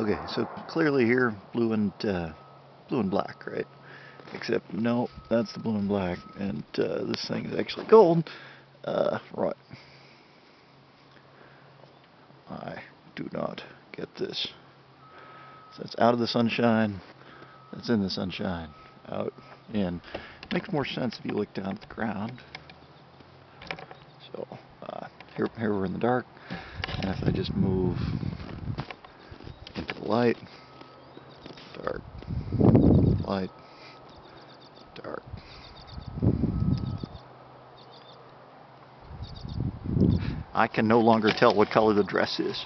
Okay, so clearly here, blue and uh, blue and black, right? Except no, that's the blue and black, and uh, this thing is actually gold. Uh, right. I do not get this. So it's out of the sunshine. That's in the sunshine. Out in. Makes more sense if you look down at the ground. So uh, here, here we're in the dark, and if I just move light, dark, light, dark. I can no longer tell what color the dress is.